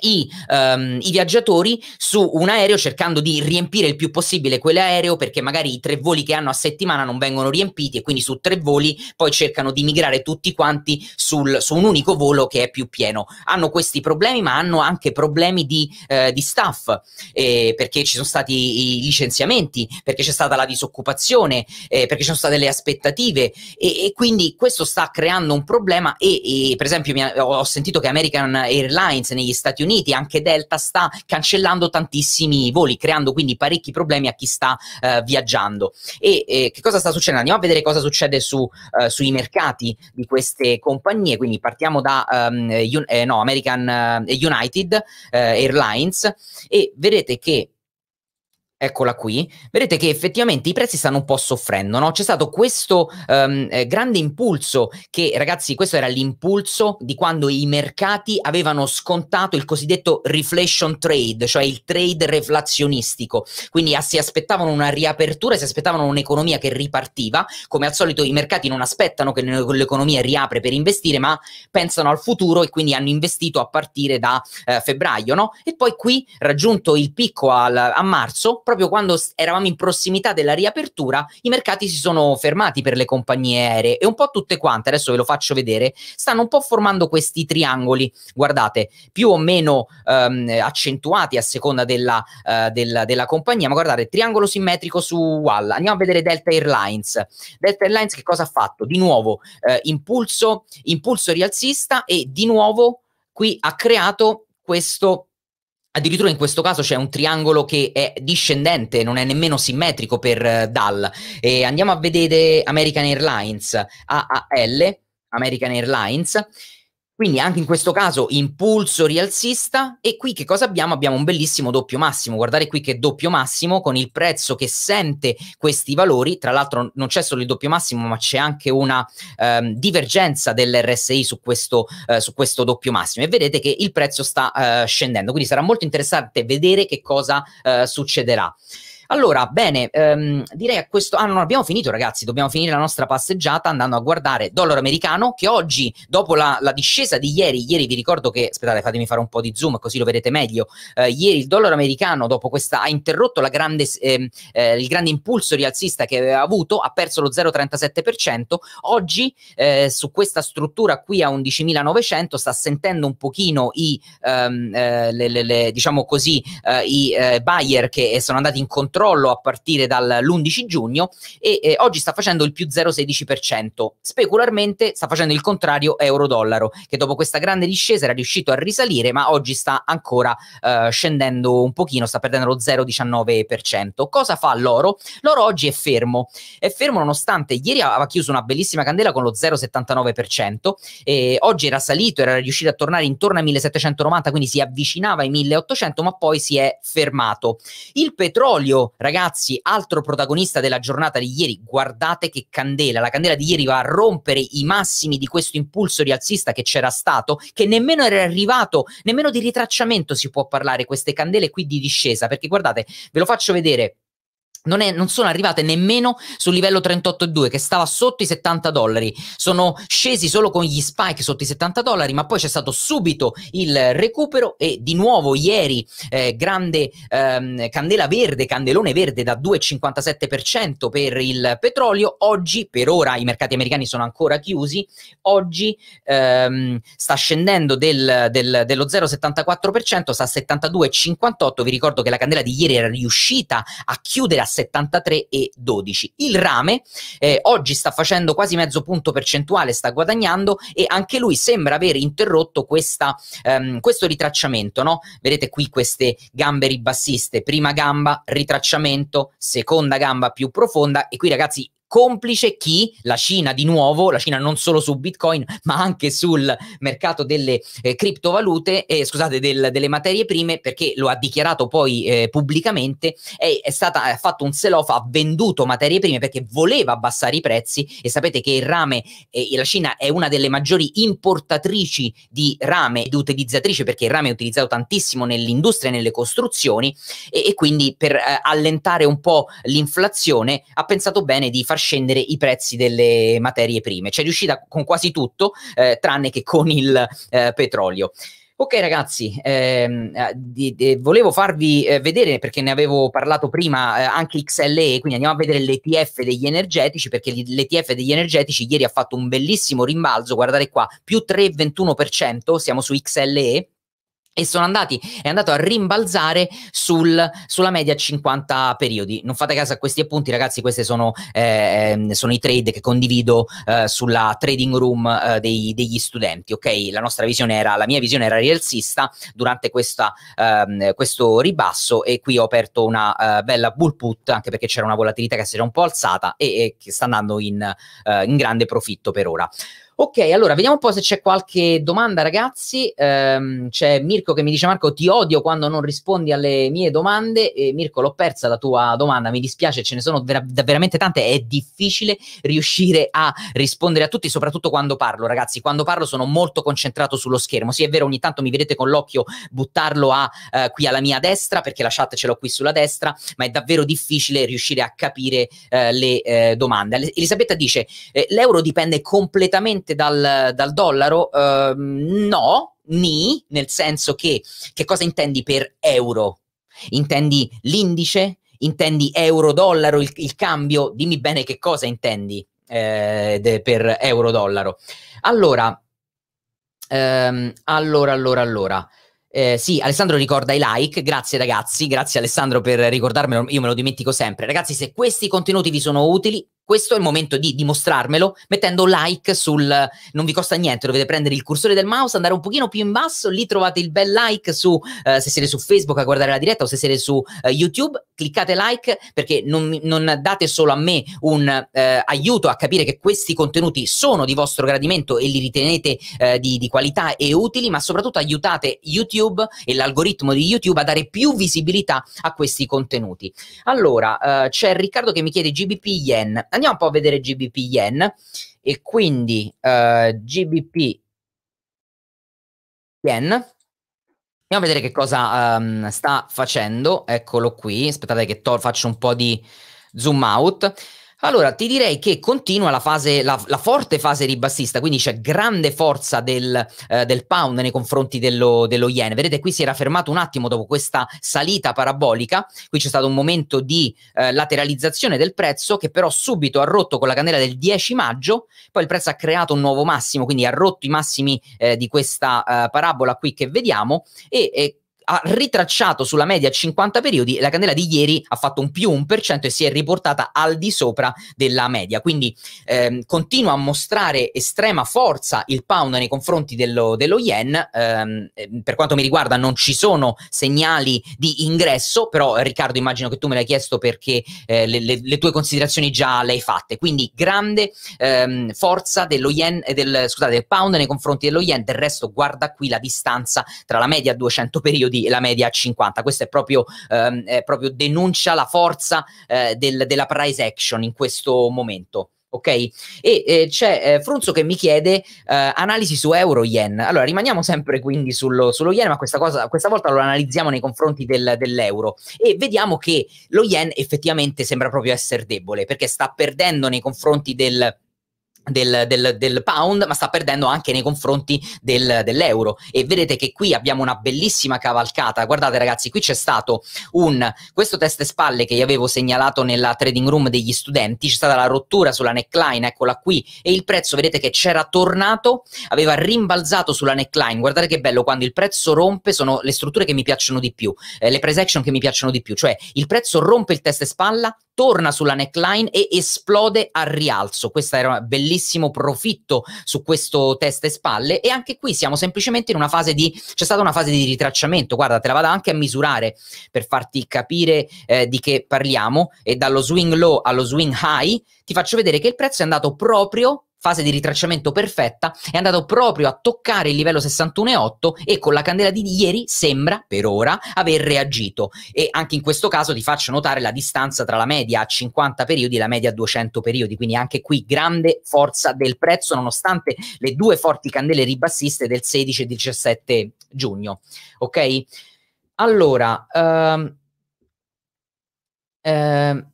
i, um, i, viaggiatori su un aereo cercando di riempire il più possibile quell'aereo perché magari i tre voli che hanno a settimana non vengono riempiti e quindi su tre voli poi cercano di migrare tutti quanti sul, su un unico volo che è più pieno. Hanno questi problemi ma hanno anche problemi di, eh, di staff eh, perché ci sono stati i licenziamenti, perché c'è stata la disoccupazione, eh, perché ci sono state le aspettative e, e, quindi questo sta creando un problema e, e per esempio ho sentito che American Airlines negli Stati Uniti Uniti, anche Delta sta cancellando tantissimi voli, creando quindi parecchi problemi a chi sta eh, viaggiando. E eh, che cosa sta succedendo? Andiamo a vedere cosa succede su, eh, sui mercati di queste compagnie. Quindi partiamo da um, un, eh, no, American eh, United eh, Airlines e vedete che Eccola qui, vedete che effettivamente i prezzi stanno un po' soffrendo, no? C'è stato questo um, eh, grande impulso che, ragazzi, questo era l'impulso di quando i mercati avevano scontato il cosiddetto reflation trade, cioè il trade reflazionistico. Quindi ah, si aspettavano una riapertura, si aspettavano un'economia che ripartiva. Come al solito i mercati non aspettano che l'economia riapre per investire, ma pensano al futuro e quindi hanno investito a partire da eh, febbraio, no? E poi qui, raggiunto il picco al, a marzo, proprio quando eravamo in prossimità della riapertura, i mercati si sono fermati per le compagnie aeree e un po' tutte quante, adesso ve lo faccio vedere, stanno un po' formando questi triangoli, guardate, più o meno um, accentuati a seconda della, uh, della, della, compagnia, ma guardate, triangolo simmetrico su WAL. Andiamo a vedere Delta Airlines. Delta Airlines che cosa ha fatto? Di nuovo uh, impulso, impulso rialzista e di nuovo qui ha creato questo Addirittura in questo caso c'è un triangolo che è discendente, non è nemmeno simmetrico per uh, DAL. E andiamo a vedere American Airlines, AAL, American Airlines. Quindi anche in questo caso impulso rialzista e qui che cosa abbiamo? Abbiamo un bellissimo doppio massimo, guardate qui che doppio massimo con il prezzo che sente questi valori, tra l'altro non c'è solo il doppio massimo ma c'è anche una ehm, divergenza dell'RSI su questo, eh, su questo doppio massimo e vedete che il prezzo sta eh, scendendo, quindi sarà molto interessante vedere che cosa eh, succederà. Allora, bene, ehm, direi a questo... Ah, non abbiamo finito ragazzi, dobbiamo finire la nostra passeggiata andando a guardare dollaro americano che oggi, dopo la, la discesa di ieri, ieri vi ricordo che, aspettate, fatemi fare un po' di zoom così lo vedete meglio, eh, ieri il dollaro americano dopo questa ha interrotto grande, eh, eh, il grande impulso rialzista che aveva avuto, ha perso lo 0,37%, oggi eh, su questa struttura qui a 11.900 sta sentendo un pochino i, ehm, eh, le, le, le, diciamo così, eh, i buyer che sono andati in controllo controllo a partire dall'11 giugno e eh, oggi sta facendo il più 0,16%. Specularmente sta facendo il contrario euro-dollaro, che dopo questa grande discesa era riuscito a risalire, ma oggi sta ancora eh, scendendo un pochino, sta perdendo lo 0,19%. Cosa fa l'oro? L'oro oggi è fermo, è fermo nonostante ieri aveva chiuso una bellissima candela con lo 0,79% e oggi era salito, era riuscito a tornare intorno ai 1790, quindi si avvicinava ai 1800, ma poi si è fermato. Il petrolio, ragazzi, altro protagonista della giornata di ieri, guardate che candela, la candela di ieri va a rompere i massimi di questo impulso rialzista che c'era stato, che nemmeno era arrivato, nemmeno di ritracciamento si può parlare queste candele qui di discesa, perché guardate, ve lo faccio vedere non, è, non, sono arrivate nemmeno sul livello 38,2 che stava sotto i 70 dollari. Sono scesi solo con gli spike sotto i 70 dollari, ma poi c'è stato subito il recupero e di nuovo ieri eh, grande ehm, candela verde, candelone verde da 2,57% per il petrolio. Oggi, per ora, i mercati americani sono ancora chiusi. Oggi ehm, sta scendendo del, del, dello 0,74%, sta a 72,58. Vi ricordo che la candela di ieri era riuscita a chiudere a 73,12. Il rame eh, oggi sta facendo quasi mezzo punto percentuale, sta guadagnando e anche lui sembra aver interrotto questa, ehm, questo ritracciamento. No? Vedete qui queste gambe ribassiste, prima gamba, ritracciamento, seconda gamba più profonda e qui ragazzi complice chi? La Cina di nuovo, la Cina non solo su Bitcoin, ma anche sul mercato delle eh, criptovalute, eh, scusate, del, delle materie prime, perché lo ha dichiarato poi eh, pubblicamente, è, è stata, ha fatto un sell-off, ha venduto materie prime perché voleva abbassare i prezzi e sapete che il rame, eh, la Cina è una delle maggiori importatrici di rame ed utilizzatrice perché il rame è utilizzato tantissimo nell'industria e nelle costruzioni e, e quindi per eh, allentare un po' l'inflazione ha pensato bene di far scendere i prezzi delle materie prime. C'è riuscita con quasi tutto, eh, tranne che con il eh, petrolio. Ok ragazzi, ehm, eh, di, di, volevo farvi eh, vedere perché ne avevo parlato prima eh, anche XLE, quindi andiamo a vedere l'ETF degli energetici perché l'ETF degli energetici ieri ha fatto un bellissimo rimbalzo, guardate qua, più 3,21%, siamo su XLE e sono andati, è andato a rimbalzare sul, sulla media 50 periodi. Non fate caso a questi appunti, ragazzi, questi sono, eh, sono i trade che condivido eh, sulla trading room eh, dei, degli studenti. Ok, la nostra visione era, la mia visione era rialzista durante questa, ehm, questo ribasso e qui ho aperto una uh, bella bull put anche perché c'era una volatilità che si era un po' alzata e, e che sta andando in, uh, in grande profitto per ora. Ok, allora vediamo un po' se c'è qualche domanda, ragazzi. Um, c'è Mirko che mi dice: Marco, ti odio quando non rispondi alle mie domande. E Mirko, l'ho persa la tua domanda, mi dispiace, ce ne sono vera- veramente tante. È difficile riuscire a rispondere a tutti, soprattutto quando parlo, ragazzi. Quando parlo sono molto concentrato sullo schermo. Sì, è vero, ogni tanto mi vedete con l'occhio buttarlo a, uh, qui alla mia destra, perché la chat ce l'ho qui sulla destra, ma è davvero difficile riuscire a capire uh, le uh, domande. Elisabetta dice: l'euro dipende completamente direttamente dal, dal dollaro? Uh, no, ni, nel senso che che cosa intendi per euro? Intendi l'indice? Intendi euro-dollaro, il, il cambio? Dimmi bene che cosa intendi eh, de, per euro-dollaro. Allora, ehm, allora, allora, allora. Eh, sì, Alessandro ricorda i like, grazie ragazzi, grazie Alessandro per ricordarmelo, io me lo dimentico sempre. Ragazzi, se questi contenuti vi sono utili, questo è il momento di dimostrarmelo mettendo like sul non vi costa niente dovete prendere il cursore del mouse andare un pochino più in basso lì trovate il bel like su eh, se siete su Facebook a guardare la diretta o se siete su eh, YouTube cliccate like perché non, non, date solo a me un eh, aiuto a capire che questi contenuti sono di vostro gradimento e li ritenete eh, di, di qualità e utili ma soprattutto aiutate YouTube e l'algoritmo di YouTube a dare più visibilità a questi contenuti. Allora eh, c'è Riccardo che mi chiede GBP Yen andiamo un po' a vedere GBP Yen e quindi uh, GBP Yen Andiamo a vedere che cosa um, sta facendo. Eccolo qui. Aspettate che to- faccio un po' di zoom out. Allora, ti direi che continua la fase, la, la forte fase ribassista, quindi c'è grande forza del, eh, del pound nei confronti dello, dello, yen. Vedete, qui si era fermato un attimo dopo questa salita parabolica. Qui c'è stato un momento di eh, lateralizzazione del prezzo che però subito ha rotto con la candela del 10 maggio. Poi il prezzo ha creato un nuovo massimo, quindi ha rotto i massimi eh, di questa eh, parabola qui che vediamo e ha ritracciato sulla media 50 periodi, la candela di ieri ha fatto un più 1% e si è riportata al di sopra della media. Quindi ehm, continua a mostrare estrema forza il pound nei confronti dello, dello yen. Ehm, per quanto mi riguarda non ci sono segnali di ingresso, però Riccardo immagino che tu me l'hai chiesto perché eh, le, le, le, tue considerazioni già le hai fatte. Quindi grande ehm, forza dello yen, del, scusate, del pound nei confronti dello yen. Del resto guarda qui la distanza tra la media a 200 periodi e la media a 50. Questo è proprio, ehm, è proprio denuncia la forza eh, del, della price action in questo momento ok? E eh, c'è eh, Frunzo che mi chiede eh, analisi su euro-yen. Allora, rimaniamo sempre quindi sullo, sullo, yen, ma questa, cosa, questa volta lo analizziamo nei confronti del, dell'euro e vediamo che lo yen effettivamente sembra proprio essere debole perché sta perdendo nei confronti del del, del, del, pound, ma sta perdendo anche nei confronti del, dell'euro. E vedete che qui abbiamo una bellissima cavalcata. Guardate, ragazzi, qui c'è stato un questo test spalle che io avevo segnalato nella trading room degli studenti. C'è stata la rottura sulla neckline, eccola qui, e il prezzo, vedete che c'era tornato, aveva rimbalzato sulla neckline. Guardate che bello quando il prezzo rompe, sono le strutture che mi piacciono di più, eh, le price action che mi piacciono di più, cioè il prezzo rompe il test spalla, torna sulla neckline e esplode al rialzo. Questo era un bellissimo profitto su questo testa e spalle e anche qui siamo semplicemente in una fase di c'è stata una fase di ritracciamento. Guarda, te la vado anche a misurare per farti capire eh, di che parliamo e dallo swing low allo swing high ti faccio vedere che il prezzo è andato proprio fase di ritracciamento perfetta, è andato proprio a toccare il livello 61,8 e con la candela di ieri sembra per ora aver reagito e anche in questo caso ti faccio notare la distanza tra la media a 50 periodi e la media a 200 periodi, quindi anche qui grande forza del prezzo nonostante le due forti candele ribassiste del 16 e 17 giugno, ok? Allora, um, um,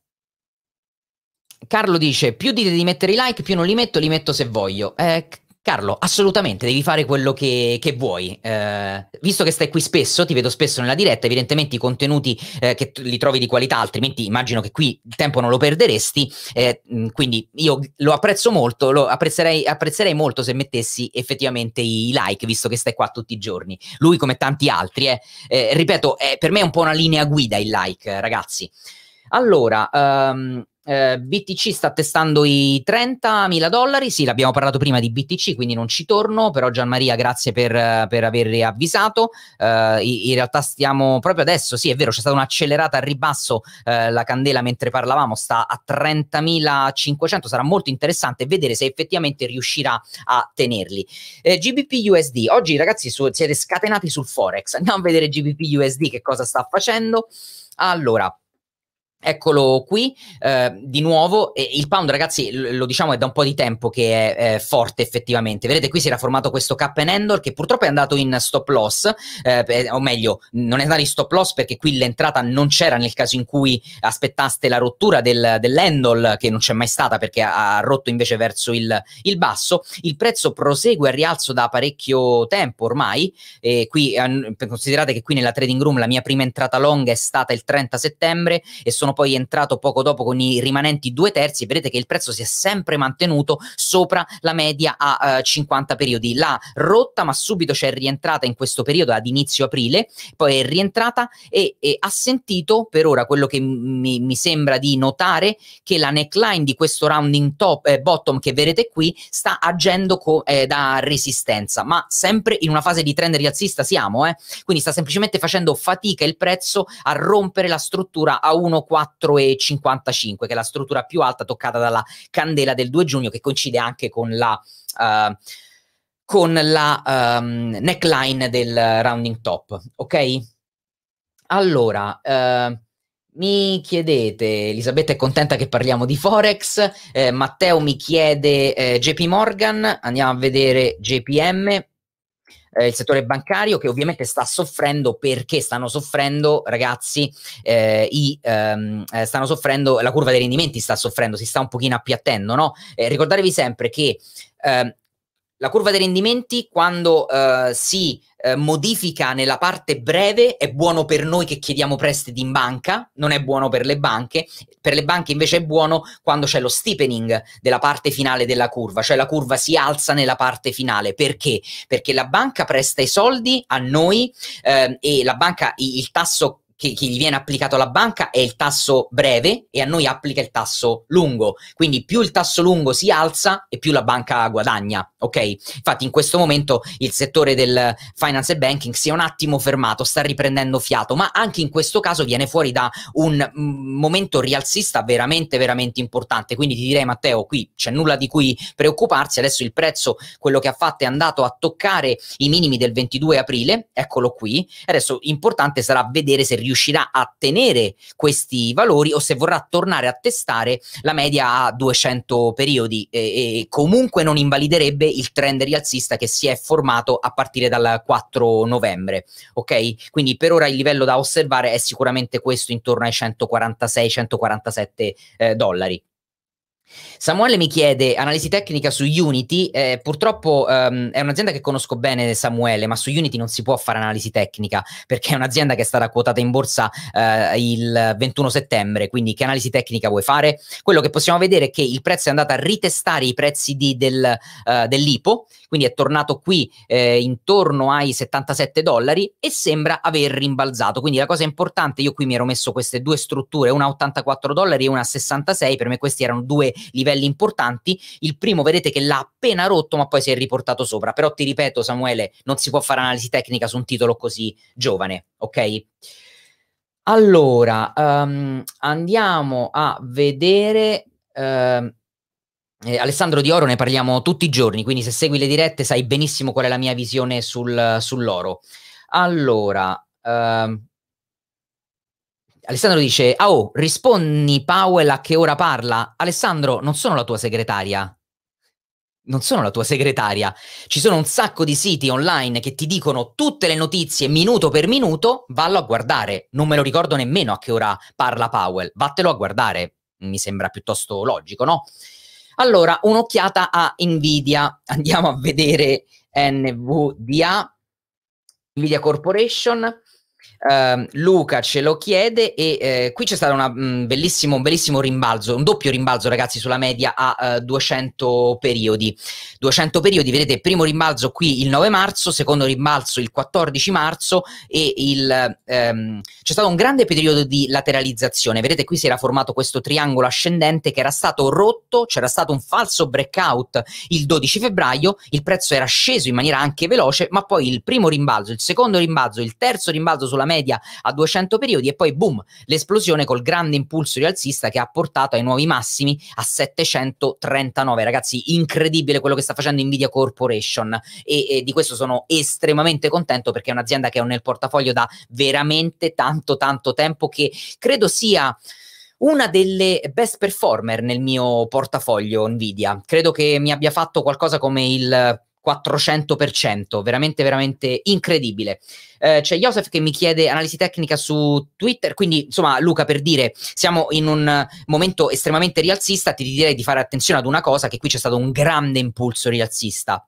Carlo dice: Più dite di mettere i like, più non li metto, li metto se voglio. Eh, Carlo, assolutamente, devi fare quello che, che vuoi. Eh, visto che stai qui spesso, ti vedo spesso nella diretta, evidentemente i contenuti eh, che li trovi di qualità, altrimenti immagino che qui il tempo non lo perderesti. Eh, quindi io lo apprezzo molto, lo apprezzerei, apprezzerei, molto se mettessi effettivamente i like, visto che stai qua tutti i giorni. Lui, come tanti altri, eh. Eh, ripeto, per me è un po' una linea guida il like, ragazzi. Allora, um, eh, BTC sta testando i 30.000 dollari, sì l'abbiamo parlato prima di BTC quindi non ci torno, però Gianmaria grazie per, per aver avvisato, eh, in realtà stiamo proprio adesso, sì è vero c'è stata un'accelerata al ribasso, eh, la candela mentre parlavamo sta a 30.500, sarà molto interessante vedere se effettivamente riuscirà a tenerli. Eh, GBP USD, oggi ragazzi su, siete scatenati sul Forex, andiamo a vedere GBP USD che cosa sta facendo. Allora, Eccolo qui, eh, di nuovo, e il pound ragazzi lo diciamo è da un po' di tempo che è, è forte effettivamente, vedete qui si era formato questo cap and handle che purtroppo è andato in stop loss, eh, o meglio non è andato in stop loss perché qui l'entrata non c'era nel caso in cui aspettaste la rottura del, dell'handle che non c'è mai stata perché ha, ha rotto invece verso il, il, basso, il prezzo prosegue a rialzo da parecchio tempo ormai, e qui eh, considerate che qui nella trading room la mia prima entrata long è stata il 30 settembre e sono sono poi entrato poco dopo con i rimanenti due terzi, vedete che il prezzo si è sempre mantenuto sopra la media a uh, 50 periodi. L'ha rotta, ma subito c'è rientrata in questo periodo ad inizio aprile, poi è rientrata e, e ha sentito per ora quello che mi, mi, sembra di notare che la neckline di questo rounding top, eh, bottom che vedete qui sta agendo eh, da resistenza, ma sempre in una fase di trend rialzista siamo, eh? quindi sta semplicemente facendo fatica il prezzo a rompere la struttura a 1,4 4,55, che è la struttura più alta toccata dalla candela del 2 giugno, che coincide anche con la, uh, con la um, neckline del rounding top. Ok? Allora, uh, mi chiedete, Elisabetta è contenta che parliamo di Forex, eh, Matteo mi chiede eh, JP Morgan, andiamo a vedere JPM, eh, il settore bancario che ovviamente sta soffrendo perché stanno soffrendo ragazzi eh, i, ehm, eh, stanno soffrendo la curva dei rendimenti sta soffrendo si sta un pochino appiattendo no? Eh, ricordatevi sempre che ehm, la curva dei rendimenti quando uh, si uh, modifica nella parte breve è buono per noi che chiediamo prestiti in banca, non è buono per le banche, per le banche invece è buono quando c'è lo steepening della parte finale della curva, cioè la curva si alza nella parte finale. Perché? Perché la banca presta i soldi a noi uh, e la banca il tasso che, che, gli viene applicato alla banca è il tasso breve e a noi applica il tasso lungo. Quindi più il tasso lungo si alza e più la banca guadagna, ok? Infatti in questo momento il settore del finance e banking si è un attimo fermato, sta riprendendo fiato, ma anche in questo caso viene fuori da un mm, momento rialzista veramente veramente importante. Quindi ti direi Matteo, qui c'è nulla di cui preoccuparsi, adesso il prezzo quello che ha fatto è andato a toccare i minimi del 22 aprile, eccolo qui. Adesso importante sarà vedere se riuscirà riuscirà a tenere questi valori o se vorrà tornare a testare la media a 200 periodi e, e comunque non invaliderebbe il trend rialzista che si è formato a partire dal 4 novembre. Ok? Quindi per ora il livello da osservare è sicuramente questo intorno ai 146-147 eh, dollari. Samuele mi chiede analisi tecnica su Unity, eh, purtroppo ehm, è un'azienda che conosco bene Samuele, ma su Unity non si può fare analisi tecnica perché è un'azienda che è stata quotata in borsa eh, il 21 settembre, quindi che analisi tecnica vuoi fare? Quello che possiamo vedere è che il prezzo è andato a ritestare i prezzi di, del, uh, dell'IPO, quindi è tornato qui eh, intorno ai 77 dollari e sembra aver rimbalzato, quindi la cosa importante, io qui mi ero messo queste due strutture, una a 84 dollari e una a 66, per me questi erano due livelli importanti. Il primo vedete che l'ha appena rotto, ma poi si è riportato sopra. Però ti ripeto, Samuele, non si può fare analisi tecnica su un titolo così giovane, ok? Allora, um, andiamo a vedere. Uh, eh, Alessandro Di Oro ne parliamo tutti i giorni, quindi se segui le dirette sai benissimo qual è la mia visione sul, sull'oro. Allora, uh, Alessandro dice, ah, oh, rispondi Powell a che ora parla? Alessandro, non sono la tua segretaria. Non sono la tua segretaria. Ci sono un sacco di siti online che ti dicono tutte le notizie minuto per minuto, vallo a guardare. Non me lo ricordo nemmeno a che ora parla Powell. Vattelo a guardare. Mi sembra piuttosto logico, no? Allora, un'occhiata a Nvidia. Andiamo a vedere NVDA, Nvidia Corporation. Uh, Luca ce lo chiede e eh, qui c'è stato una, un bellissimo, bellissimo rimbalzo, un doppio rimbalzo ragazzi sulla media a uh, 200 periodi. 200 periodi, vedete, primo rimbalzo qui il 9 marzo, secondo rimbalzo il 14 marzo e il, um, c'è stato un grande periodo di lateralizzazione. Vedete qui si era formato questo triangolo ascendente che era stato rotto, c'era stato un falso breakout il 12 febbraio, il prezzo era sceso in maniera anche veloce, ma poi il primo rimbalzo, il secondo rimbalzo, il terzo rimbalzo sulla media media a 200 periodi e poi boom, l'esplosione col grande impulso rialzista che ha portato ai nuovi massimi a 739. Ragazzi, incredibile quello che sta facendo Nvidia Corporation e, e di questo sono estremamente contento perché è un'azienda che ho nel portafoglio da veramente tanto tanto tempo che credo sia una delle best performer nel mio portafoglio Nvidia. Credo che mi abbia fatto qualcosa come il 400%, veramente, veramente incredibile. Eh, c'è Joseph che mi chiede analisi tecnica su Twitter, quindi insomma Luca per dire siamo in un momento estremamente rialzista, ti direi di fare attenzione ad una cosa, che qui c'è stato un grande impulso rialzista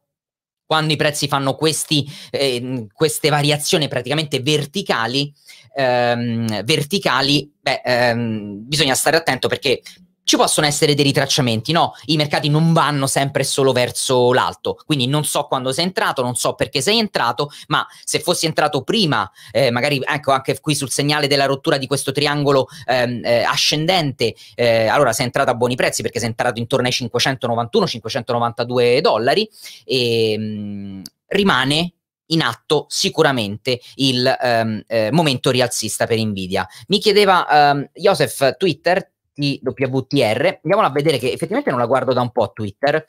quando i prezzi fanno questi, eh, queste variazioni praticamente verticali, ehm, verticali beh, ehm, bisogna stare attento perché ci possono essere dei ritracciamenti, no? I mercati non vanno sempre solo verso l'alto, quindi non so quando sei entrato, non so perché sei entrato, ma se fossi entrato prima, eh, magari ecco anche qui sul segnale della rottura di questo triangolo ehm, eh, ascendente, eh, allora sei entrato a buoni prezzi perché sei entrato intorno ai 591-592 dollari e mh, mm, rimane in atto sicuramente il um, eh, momento rialzista per Nvidia. Mi chiedeva um, Joseph Twitter, TWTR. Andiamola a vedere che effettivamente non la guardo da un po' Twitter.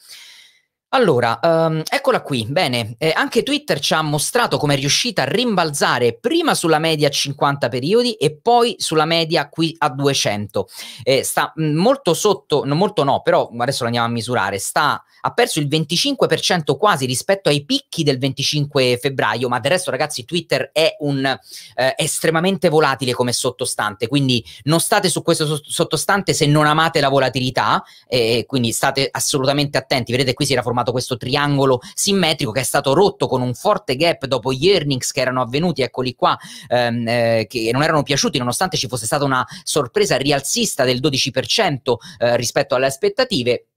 Allora, um, eccola qui. Bene, eh, anche Twitter ci ha mostrato come è riuscita a rimbalzare prima sulla media a 50 periodi e poi sulla media qui a 200. Eh, sta mm, molto sotto, non molto no, però adesso lo andiamo a misurare. Sta, ha perso il 25% quasi rispetto ai picchi del 25 febbraio, ma del resto ragazzi Twitter è un eh, estremamente volatile come sottostante, quindi non state su questo sottostante se non amate la volatilità, quindi state assolutamente attenti. Vedete qui si era formato formato questo triangolo simmetrico che è stato rotto con un forte gap dopo gli earnings che erano avvenuti, eccoli qua, ehm, eh, che non erano piaciuti nonostante ci fosse stata una sorpresa rialzista del 12% eh, rispetto alle aspettative.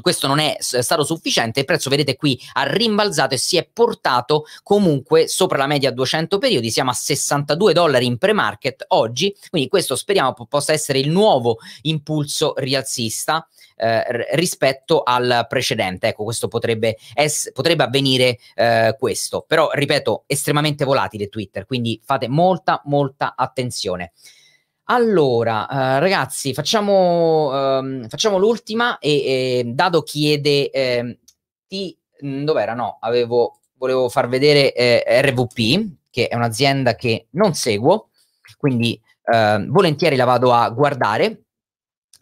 Questo non è stato sufficiente, il prezzo vedete qui ha rimbalzato e si è portato comunque sopra la media 200 periodi, siamo a 62 dollari in pre-market oggi, quindi questo speriamo possa essere il nuovo impulso rialzista eh, rispetto al precedente, ecco questo potrebbe, potrebbe avvenire eh, questo, però ripeto estremamente volatile Twitter, quindi fate molta molta attenzione. Allora, uh, ragazzi, facciamo, um, facciamo l'ultima e, e, Dado chiede eh, ti, dov'era? No, avevo, volevo far vedere eh, RVP, che è un'azienda che non seguo, quindi eh, volentieri la vado a guardare.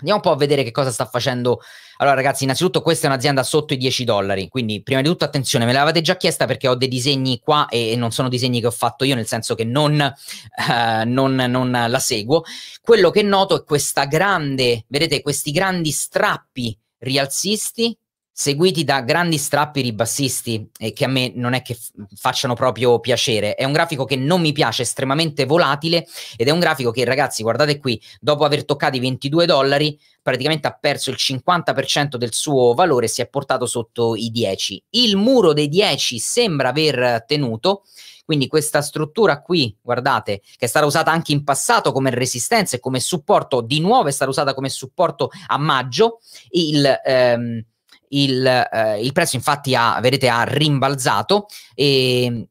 Andiamo un po' a vedere che cosa sta facendo allora, ragazzi, innanzitutto questa è un'azienda sotto i 10 dollari. Quindi, prima di tutto, attenzione, me l'avete già chiesta perché ho dei disegni qua e, non sono disegni che ho fatto io, nel senso che non, uh, non, non la seguo. Quello che noto è questa grande, vedete, questi grandi strappi rialzisti seguiti da grandi strappi ribassisti e che a me non è che facciano proprio piacere. È un grafico che non mi piace, estremamente volatile ed è un grafico che ragazzi, guardate qui, dopo aver toccato i 22 dollari, praticamente ha perso il 50% del suo valore si è portato sotto i 10. Il muro dei 10 sembra aver tenuto quindi questa struttura qui, guardate, che è stata usata anche in passato come resistenza e come supporto, di nuovo è stata usata come supporto a maggio, il, ehm, il, eh, il prezzo infatti ha, vedete, ha rimbalzato e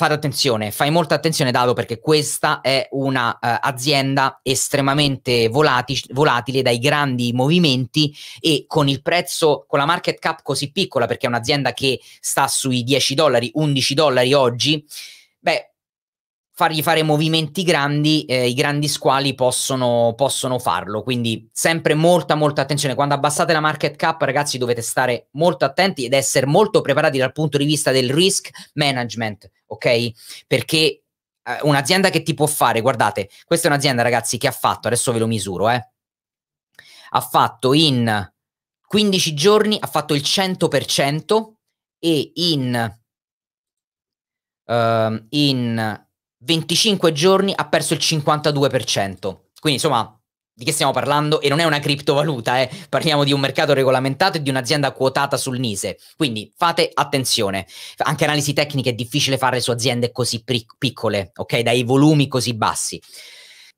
fate attenzione, fai molta attenzione Dado perché questa è un'azienda uh, estremamente volati- volatile dai grandi movimenti e con il prezzo, con la market cap così piccola perché è un'azienda che sta sui 10 dollari, 11 dollari oggi, beh fargli fare movimenti grandi, eh, i grandi squali possono, possono, farlo. Quindi sempre molta, molta attenzione. Quando abbassate la market cap, ragazzi, dovete stare molto attenti ed essere molto preparati dal punto di vista del risk management, ok? Perché eh, un'azienda che ti può fare, guardate, questa è un'azienda, ragazzi, che ha fatto, adesso ve lo misuro, eh, ha fatto in 15 giorni, ha fatto il 100% e in... Uh, in 25 giorni ha perso il 52%. Quindi insomma, di che stiamo parlando? E non è una criptovaluta, eh? parliamo di un mercato regolamentato e di un'azienda quotata sul Nise. Quindi fate attenzione. Anche analisi tecniche è difficile fare su aziende così piccole, ok? Dai volumi così bassi.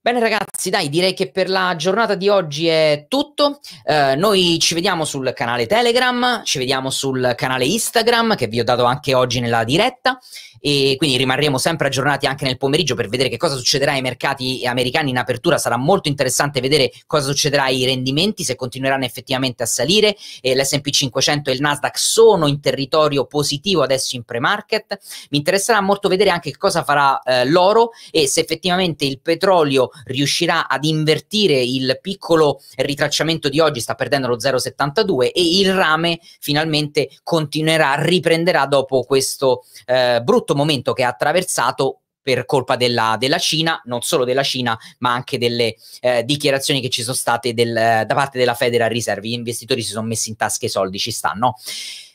Bene ragazzi, dai, direi che per la giornata di oggi è tutto. Eh, noi ci vediamo sul canale Telegram, ci vediamo sul canale Instagram che vi ho dato anche oggi nella diretta e quindi rimarremo sempre aggiornati anche nel pomeriggio per vedere che cosa succederà ai mercati americani in apertura. Sarà molto interessante vedere cosa succederà ai rendimenti, se continueranno effettivamente a salire. E L'SP 500 e il Nasdaq sono in territorio positivo adesso in pre-market. Mi interesserà molto vedere anche che cosa farà eh, l'oro e se effettivamente il petrolio riuscirà ad invertire il piccolo ritracciamento di oggi, sta perdendo lo 0,72 e il rame finalmente continuerà, riprenderà dopo questo eh, brutto brutto momento che ha attraversato per colpa della, della, Cina, non solo della Cina, ma anche delle eh, dichiarazioni che ci sono state del, da parte della Federal Reserve. Gli investitori si sono messi in tasca i soldi, ci stanno.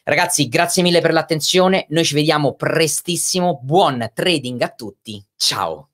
Ragazzi, grazie mille per l'attenzione. Noi ci vediamo prestissimo. Buon trading a tutti. Ciao.